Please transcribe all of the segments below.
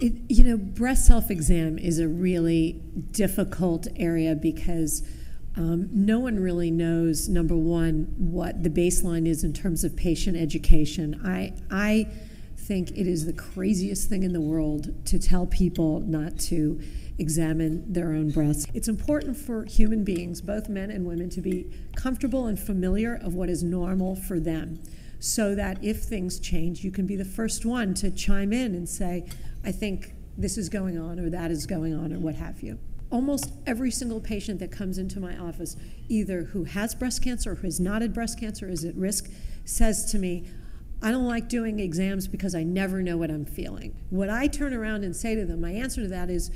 It, you know, breast self exam is a really difficult area because um, no one really knows, number one, what the baseline is in terms of patient education. I, I think it is the craziest thing in the world to tell people not to examine their own breasts. It's important for human beings, both men and women, to be comfortable and familiar of what is normal for them so that if things change, you can be the first one to chime in and say, I think this is going on or that is going on or what have you. Almost every single patient that comes into my office, either who has breast cancer or who has not had breast cancer, is at risk, says to me, I don't like doing exams because I never know what I'm feeling. What I turn around and say to them, my answer to that is,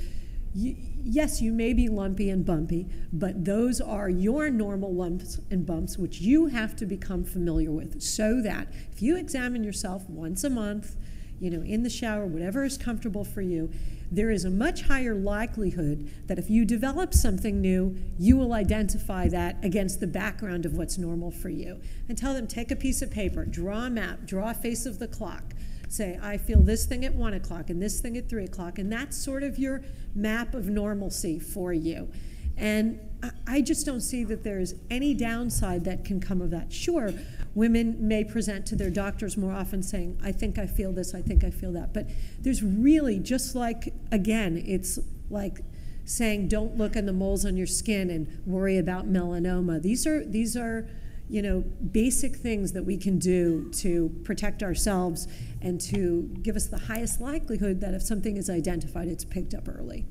yes, you may be lumpy and bumpy, but those are your normal lumps and bumps, which you have to become familiar with, so that if you examine yourself once a month, you know, in the shower, whatever is comfortable for you, there is a much higher likelihood that if you develop something new, you will identify that against the background of what's normal for you. And tell them, take a piece of paper, draw a map, draw a face of the clock, say, I feel this thing at one o'clock and this thing at three o'clock, and that's sort of your map of normalcy for you. And I just don't see that there's any downside that can come of that. Sure, women may present to their doctors more often saying, I think I feel this, I think I feel that. But there's really, just like, again, it's like saying, don't look at the moles on your skin and worry about melanoma. These are, these are, you know, basic things that we can do to protect ourselves and to give us the highest likelihood that if something is identified, it's picked up early.